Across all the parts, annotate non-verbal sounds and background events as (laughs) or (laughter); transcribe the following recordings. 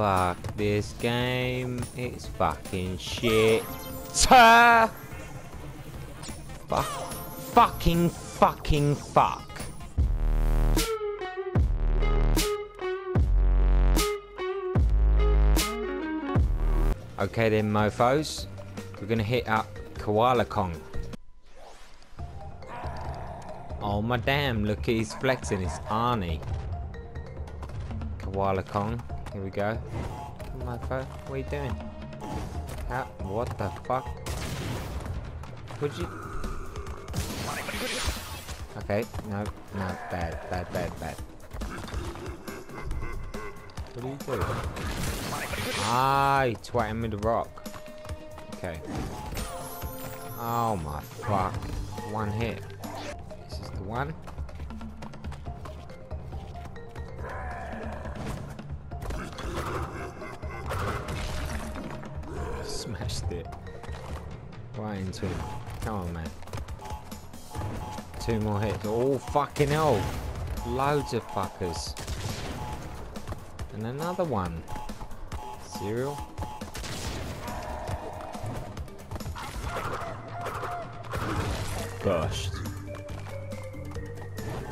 Fuck this game. It's fucking shit. Fuck. Fucking fucking fuck. Okay then, mofos. We're gonna hit up Koala Kong. Oh my damn, look he's flexing, his Arnie. Koala Kong, here we go. On, what are you doing? How, what the fuck? Could you? Okay, no, no, bad, bad, bad, bad. What are you doing? Ah, he twatting with the rock. Okay. Oh my fuck. One hit. This is the one. It. Right into him. Come on, man. Two more hits. Oh, fucking hell. Loads of fuckers. And another one. Cereal. Gushed.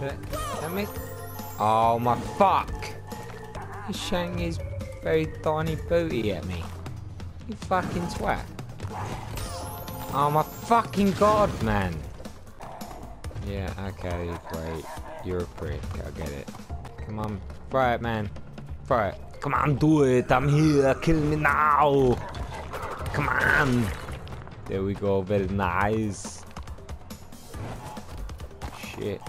Let me. Oh my fuck! He's showing his very tiny booty at me. You fucking twat. Oh my fucking god, man! Yeah, okay, great. You're a prick, I get it. Come on, throw it, man. Throw it. Come on, do it. I'm here. Kill me now. Come on. There we go. Very nice. Shit.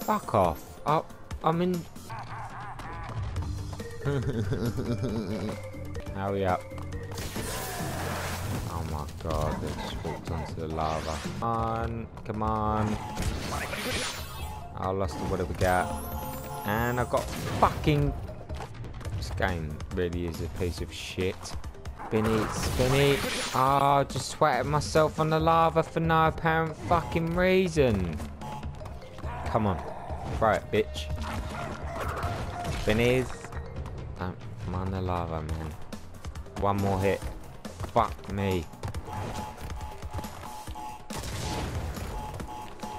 Fuck off. Oh, I'm in. (laughs) Hurry up. Oh my god, they just walked onto the lava. Come on, come on. I lost whatever we got. And I got fucking... This game really is a piece of shit. Spinny, spinny. Oh, ah, just sweated myself on the lava for no apparent fucking reason. Come on. Throw it, bitch. Spinnies. Don't, I'm on the lava, man. One more hit. Fuck me.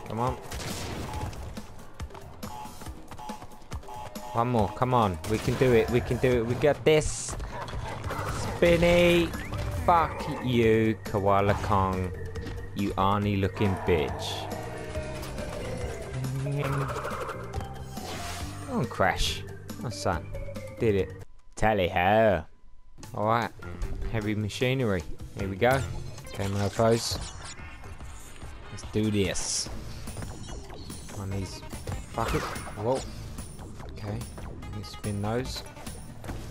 Come on. One more, come on. We can do it, we can do it. We got this. Spinny. Fuck you, Koala Kong. You Arnie looking bitch. Go on, Crash. My son. Did it. Tally ho. Alright. Heavy machinery. Here we go. Okay, mofos. Let's do this. On these fuckers. Whoa. Okay, you spin those.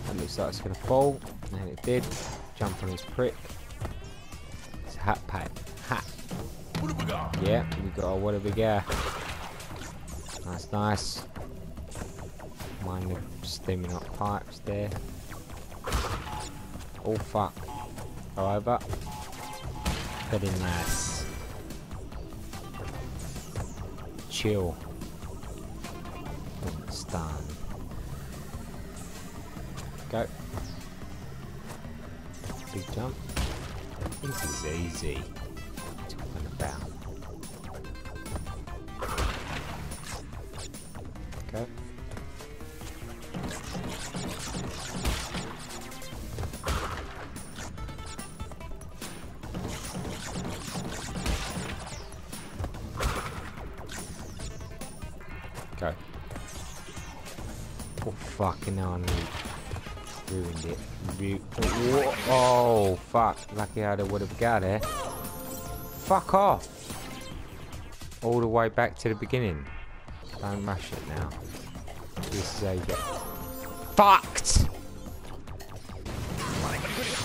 That looks like it's gonna fall, and it did. Jump on his prick. It's a hat pack. Hat. What have we got? Yeah, we got what have we got? Nice, nice. Mind the steaming up pipes there. Oh fuck. Go over. Very nice. Chill. Stun. Go. Big jump. This is easy. Talking about. Go. Oh fucking hell, I need ruined it. Ru oh, oh fuck. Lucky I would have got it. Fuck off. All the way back to the beginning. Don't rush it now. This is you get fucked.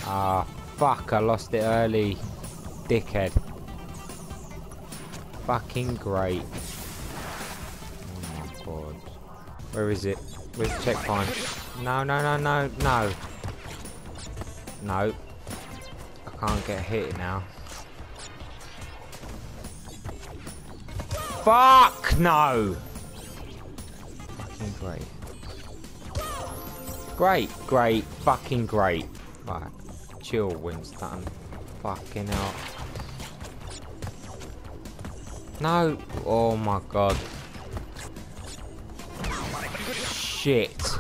Ah, fuck. I lost it early. Dickhead. Fucking great. Where is it? Where's the checkpoint? No, no, no, no, no. No. I can't get hit now. Fuck no! great. Great, great, fucking great. Right, chill, Winston. Fucking hell. No! Oh my god. Shit.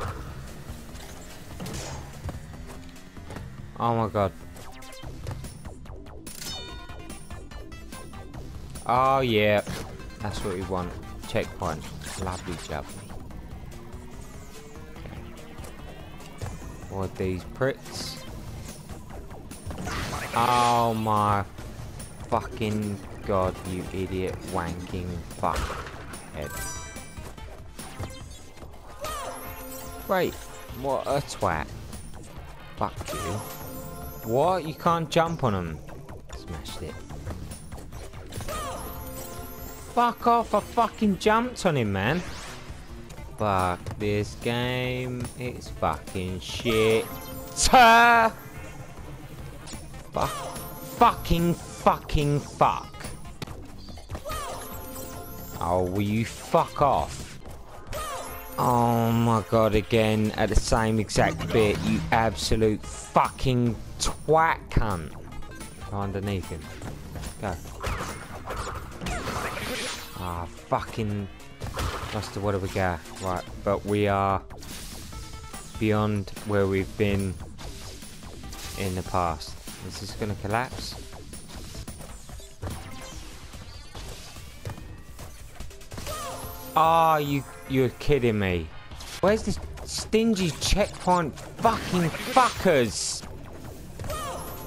Oh my god. Oh yeah. That's what we want. Checkpoint. Lovely job. What these pricks? Oh my fucking god, you idiot wanking fuck head. Wait, what a twat. Fuck you. What? You can't jump on him. Smashed it. Fuck off, I fucking jumped on him, man. Fuck this game. It's fucking shit. Fuck. Fucking fucking fuck. Oh, will you fuck off? Oh my god, again, at the same exact bit, you absolute fucking twat cunt. Go underneath him. Go. Ah, oh, fucking the what we got? Right, but we are beyond where we've been in the past. Is this gonna collapse? Ah, oh, you you're kidding me. Where's this stingy checkpoint fucking fuckers?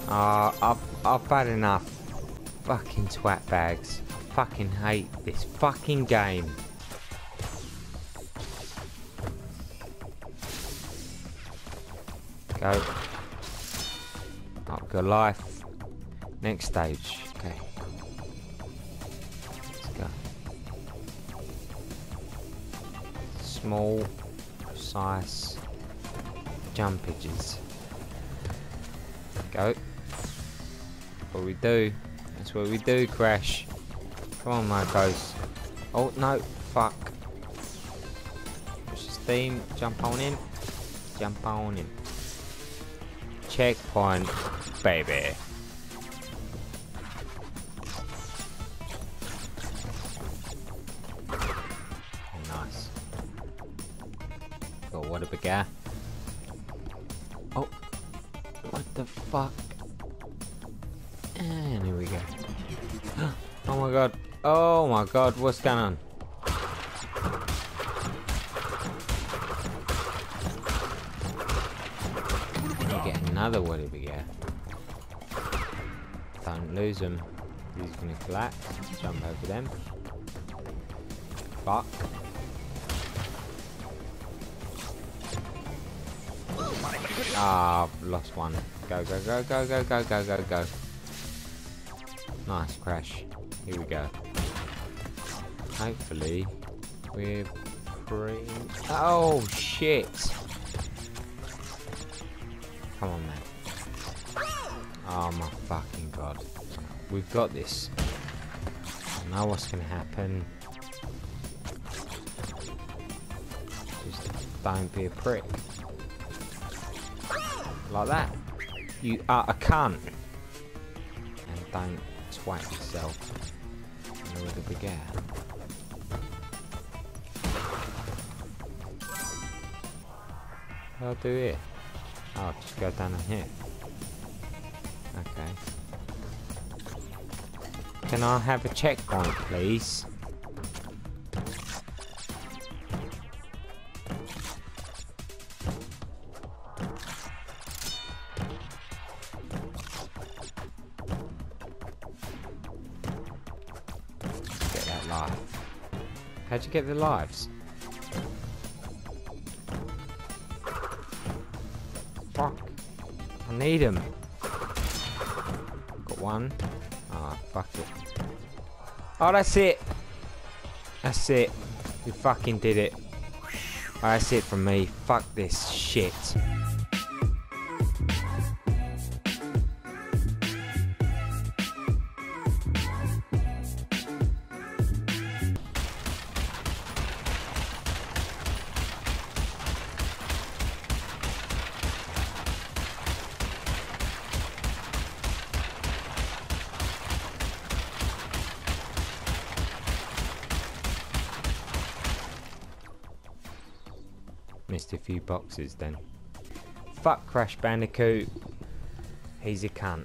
Ah, uh, I've I've had enough. Fucking twat bags. Fucking hate this fucking game. Go. Up go life. Next stage. Okay. Small, precise jump jumpages. Go. What we do. That's what we do, Crash. Come on, Marcos. Oh, no. Fuck. Push his theme. Jump on in. Jump on in. Checkpoint, baby. Guy. Oh, what the fuck? And here we go. (gasps) Oh my god. Oh my god, what's going on? Get another woolly bear. Don't lose him. He's gonna collapse. Jump over them. Fuck. Ah, lost one. Go, go, go, go, go, go, go, go, go. Nice crash. Here we go. Hopefully, we're pretty... Oh, shit! Come on, man. Oh, my fucking god. We've got this. I know what's going to happen. Just don't be a prick. Like that. You are a cunt. And don't twat yourself. With a air. I'll do it. I'll just go down here. Okay. Can I have a checkpoint, please? How'd you get the lives? Fuck. I need them. Got one. Ah, oh, fuck it. Oh, that's it. That's it. We fucking did it. Oh, that's it from me. Fuck this shit. Missed a few boxes then. Fuck Crash Bandicoot. He's a cunt.